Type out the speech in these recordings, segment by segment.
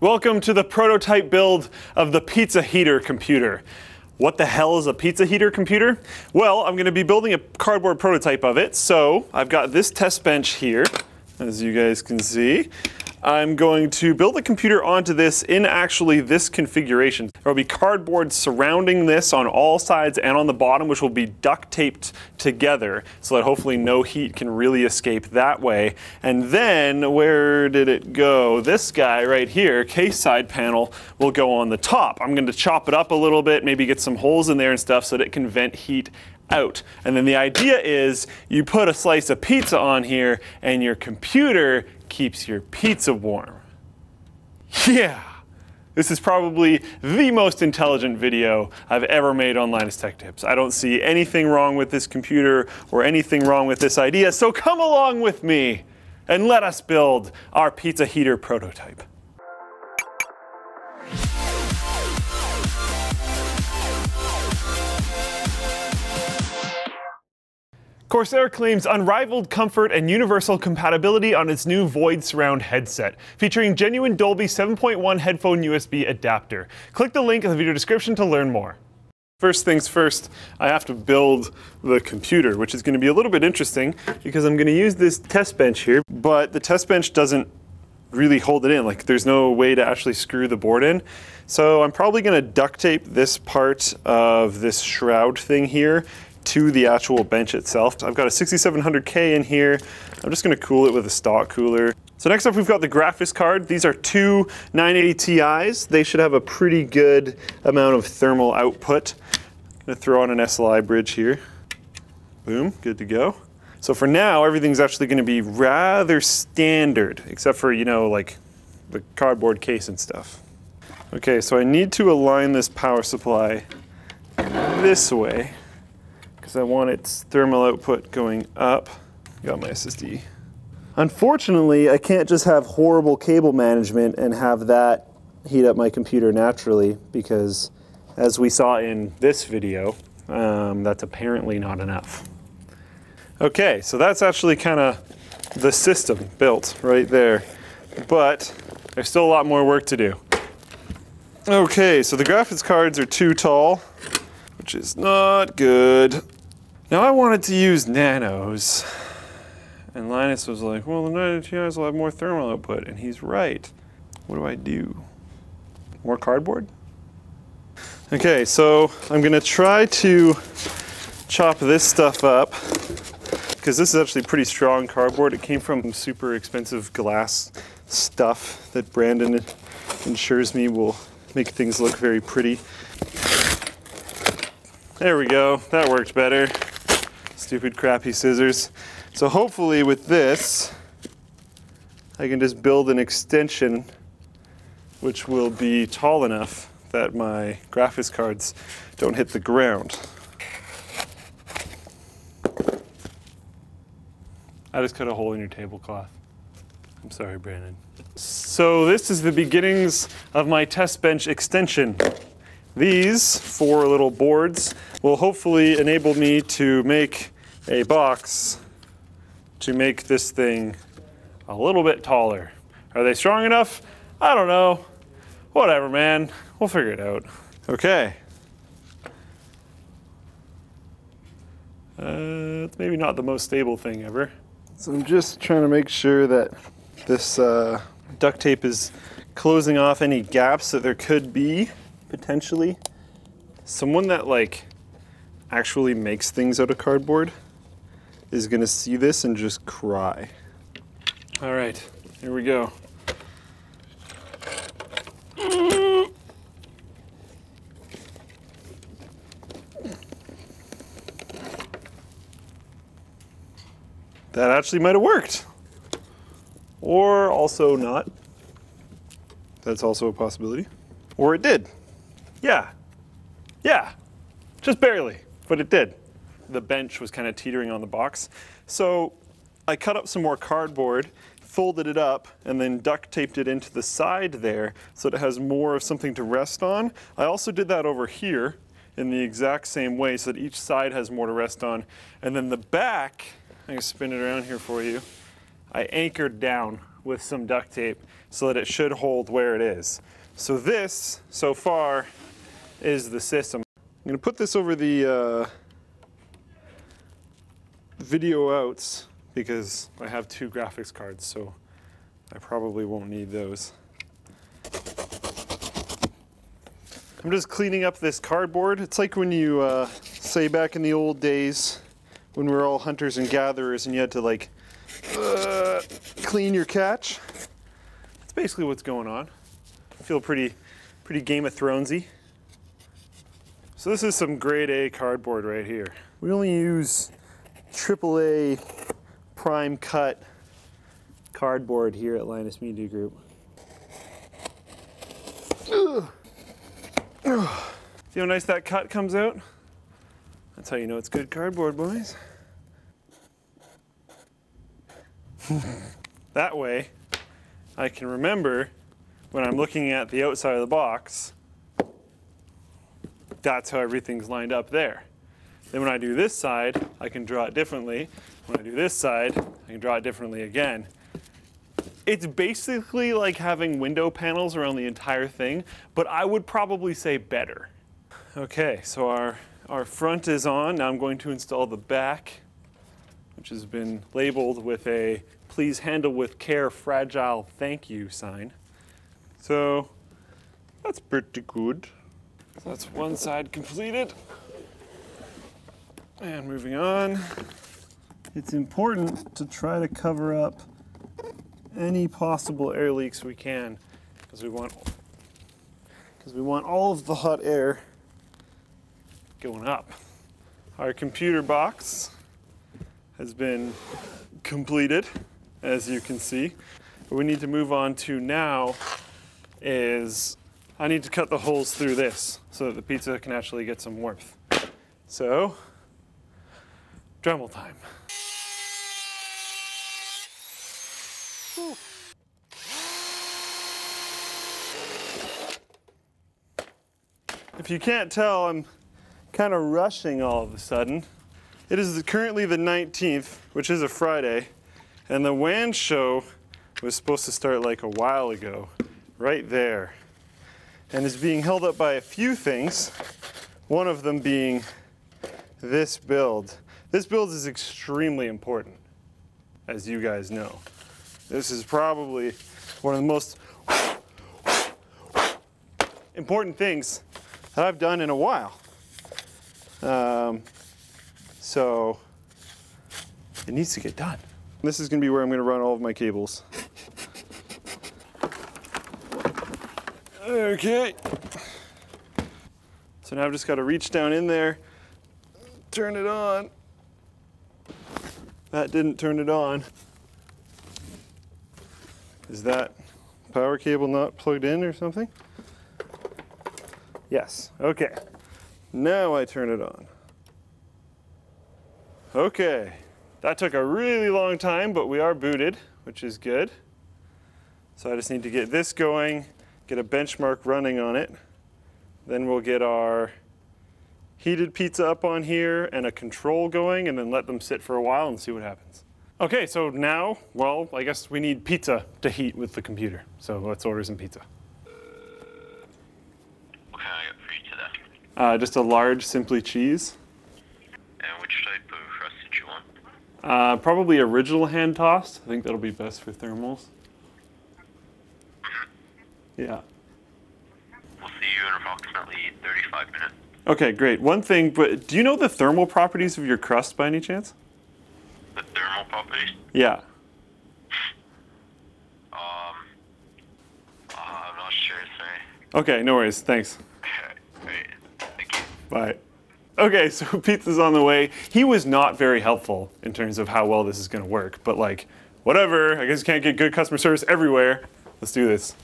Welcome to the prototype build of the pizza heater computer. What the hell is a pizza heater computer? Well, I'm going to be building a cardboard prototype of it. So I've got this test bench here, as you guys can see. I'm going to build the computer onto this in actually this configuration. There will be cardboard surrounding this on all sides and on the bottom, which will be duct taped together so that hopefully no heat can really escape that way. And then, where did it go? This guy right here, case side panel, will go on the top. I'm going to chop it up a little bit, maybe get some holes in there and stuff so that it can vent heat out. And then the idea is you put a slice of pizza on here and your computer keeps your pizza warm. Yeah! This is probably the most intelligent video I've ever made on Linus Tech Tips. I don't see anything wrong with this computer or anything wrong with this idea, so come along with me and let us build our pizza heater prototype. Corsair claims unrivaled comfort and universal compatibility on its new Void Surround headset, featuring genuine Dolby 7.1 headphone USB adapter. Click the link in the video description to learn more. First things first, I have to build the computer, which is going to be a little bit interesting because I'm going to use this test bench here, but the test bench doesn't really hold it in. Like there's no way to actually screw the board in. So I'm probably going to duct tape this part of this shroud thing here to the actual bench itself. I've got a 6700K in here. I'm just gonna cool it with a stock cooler. So next up we've got the graphics card. These are two 980 Ti's. They should have a pretty good amount of thermal output. I'm gonna throw on an SLI bridge here. Boom, good to go. So for now, everything's actually gonna be rather standard, except for, you know, like the cardboard case and stuff. Okay, so I need to align this power supply this way because I want its thermal output going up. Got my SSD. Unfortunately, I can't just have horrible cable management and have that heat up my computer naturally because as we saw in this video, um, that's apparently not enough. Okay, so that's actually kind of the system built right there, but there's still a lot more work to do. Okay, so the graphics cards are too tall, which is not good. Now I wanted to use nanos, and Linus was like, well, the 90 Ti's will have more thermal output, and he's right. What do I do? More cardboard? Okay, so I'm gonna try to chop this stuff up because this is actually pretty strong cardboard. It came from super expensive glass stuff that Brandon ensures me will make things look very pretty. There we go, that worked better stupid crappy scissors. So hopefully with this, I can just build an extension which will be tall enough that my graphics cards don't hit the ground. I just cut a hole in your tablecloth. I'm sorry, Brandon. So this is the beginnings of my test bench extension. These four little boards will hopefully enable me to make a box to make this thing a little bit taller. Are they strong enough? I don't know. Whatever, man. We'll figure it out. Okay. Uh, it's maybe not the most stable thing ever. So I'm just trying to make sure that this uh, duct tape is closing off any gaps that there could be, potentially. Someone that like actually makes things out of cardboard is gonna see this and just cry. All right, here we go. That actually might have worked. Or also not. That's also a possibility. Or it did. Yeah. Yeah. Just barely, but it did the bench was kind of teetering on the box. So I cut up some more cardboard, folded it up, and then duct taped it into the side there so that it has more of something to rest on. I also did that over here in the exact same way so that each side has more to rest on. And then the back, I'm gonna spin it around here for you, I anchored down with some duct tape so that it should hold where it is. So this, so far, is the system. I'm gonna put this over the uh, video outs because I have two graphics cards, so I probably won't need those. I'm just cleaning up this cardboard. It's like when you, uh, say back in the old days, when we were all hunters and gatherers and you had to like uh, clean your catch. That's basically what's going on. I feel pretty, pretty Game of Thronesy. So this is some grade A cardboard right here. We only use AAA prime cut cardboard here at Linus Media Group. See how nice that cut comes out? That's how you know it's good cardboard, boys. that way, I can remember when I'm looking at the outside of the box, that's how everything's lined up there. Then when I do this side, I can draw it differently. When I do this side, I can draw it differently again. It's basically like having window panels around the entire thing, but I would probably say better. Okay, so our, our front is on. Now I'm going to install the back, which has been labeled with a please handle with care fragile thank you sign. So that's pretty good. So that's one side completed. And moving on. It's important to try to cover up any possible air leaks we can because we want because we want all of the hot air going up. Our computer box has been completed as you can see. What we need to move on to now is I need to cut the holes through this so that the pizza can actually get some warmth. So, Dremel time. If you can't tell, I'm kind of rushing all of a sudden. It is currently the 19th, which is a Friday, and the WAN show was supposed to start like a while ago, right there, and is being held up by a few things, one of them being this build. This build is extremely important, as you guys know. This is probably one of the most important things that I've done in a while. Um, so it needs to get done. This is gonna be where I'm gonna run all of my cables. Okay. So now I've just gotta reach down in there, turn it on. That didn't turn it on. Is that power cable not plugged in or something? Yes, okay. Now I turn it on. Okay, that took a really long time, but we are booted, which is good. So I just need to get this going, get a benchmark running on it. Then we'll get our heated pizza up on here and a control going and then let them sit for a while and see what happens. Okay, so now, well, I guess we need pizza to heat with the computer. So let's order some pizza. What can I get for you today? Uh, just a large Simply Cheese. And which type of crust did you want? Uh, probably original hand tossed. I think that'll be best for thermals. Yeah. We'll see you in approximately 35 minutes. Okay, great. One thing, but do you know the thermal properties of your crust by any chance? The thermal properties? Yeah. Um, uh, I'm not sure, sorry. Okay, no worries. Thanks. Alright, thank you. Bye. Okay, so pizza's on the way. He was not very helpful in terms of how well this is going to work, but like, whatever. I guess you can't get good customer service everywhere. Let's do this.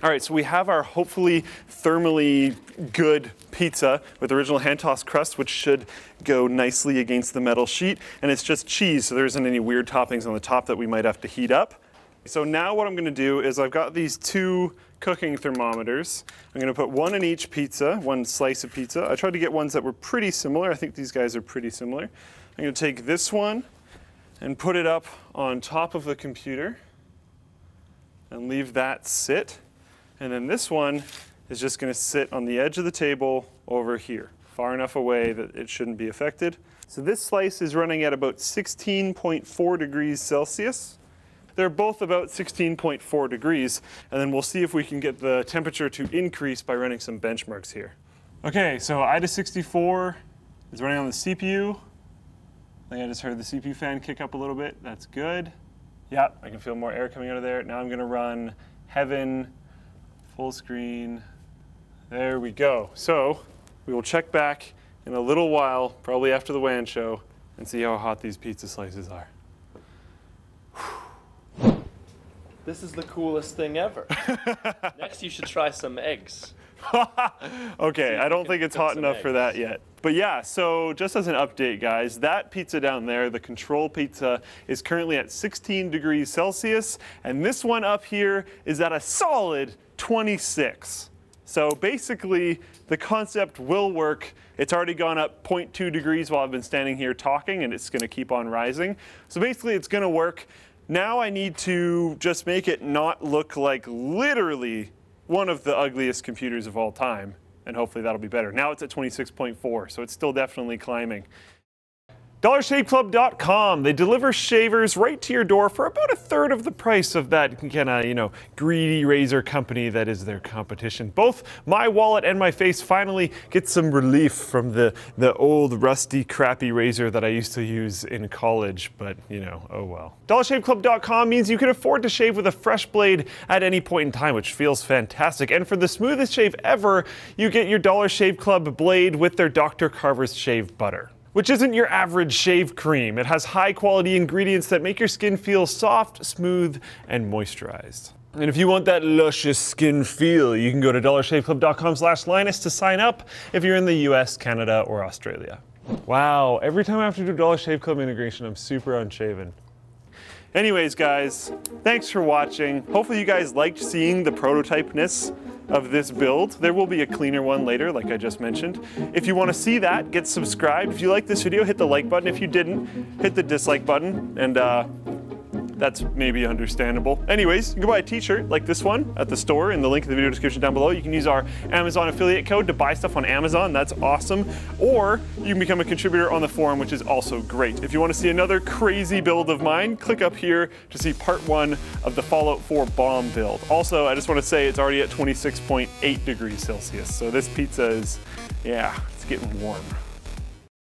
All right, so we have our hopefully thermally good pizza with original hand tossed crust, which should go nicely against the metal sheet. And it's just cheese, so there isn't any weird toppings on the top that we might have to heat up. So now what I'm gonna do is I've got these two cooking thermometers. I'm gonna put one in each pizza, one slice of pizza. I tried to get ones that were pretty similar. I think these guys are pretty similar. I'm gonna take this one and put it up on top of the computer. and leave that sit. And then this one is just gonna sit on the edge of the table over here, far enough away that it shouldn't be affected. So this slice is running at about 16.4 degrees Celsius. They're both about 16.4 degrees, and then we'll see if we can get the temperature to increase by running some benchmarks here. Okay, so AIDA64 is running on the CPU. I think I just heard the CPU fan kick up a little bit. That's good. Yeah, I can feel more air coming out of there. Now I'm gonna run Heaven, full screen. There we go. So we will check back in a little while, probably after the WAN show, and see how hot these pizza slices are. This is the coolest thing ever. Next, you should try some eggs. okay, I don't think it's hot enough for that yet. But yeah, so just as an update, guys, that pizza down there, the control pizza, is currently at 16 degrees Celsius, and this one up here is at a solid 26. So basically, the concept will work. It's already gone up 0.2 degrees while I've been standing here talking, and it's gonna keep on rising. So basically, it's gonna work. Now I need to just make it not look like literally one of the ugliest computers of all time, and hopefully that'll be better. Now it's at 26.4, so it's still definitely climbing. DollarShaveClub.com. They deliver shavers right to your door for about a third of the price of that kind of, you know, greedy razor company that is their competition. Both my wallet and my face finally get some relief from the, the old, rusty, crappy razor that I used to use in college, but, you know, oh well. DollarShaveClub.com means you can afford to shave with a fresh blade at any point in time, which feels fantastic. And for the smoothest shave ever, you get your Dollar Shave Club blade with their Dr. Carver's shave butter which isn't your average shave cream. It has high quality ingredients that make your skin feel soft, smooth, and moisturized. And if you want that luscious skin feel, you can go to dollarshaveclub.com slash Linus to sign up if you're in the US, Canada, or Australia. Wow, every time I have to do Dollar Shave Club integration, I'm super unshaven. Anyways, guys, thanks for watching. Hopefully you guys liked seeing the prototypeness of this build. There will be a cleaner one later, like I just mentioned. If you want to see that, get subscribed. If you like this video, hit the like button. If you didn't, hit the dislike button. And uh, that's maybe understandable. Anyways, you can buy a t-shirt like this one at the store in the link in the video description down below. You can use our Amazon affiliate code to buy stuff on Amazon. That's awesome. Or you can become a contributor on the forum, which is also great. If you want to see another crazy build of mine, click up here to see part one of the Fallout 4 bomb build. Also, I just want to say it's already at 26.8 degrees Celsius. So this pizza is, yeah, it's getting warm.